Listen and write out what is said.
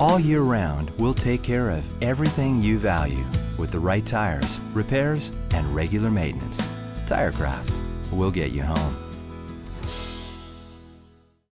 All year round, we'll take care of everything you value with the right tires, repairs, and regular maintenance. Tirecraft, will get you home.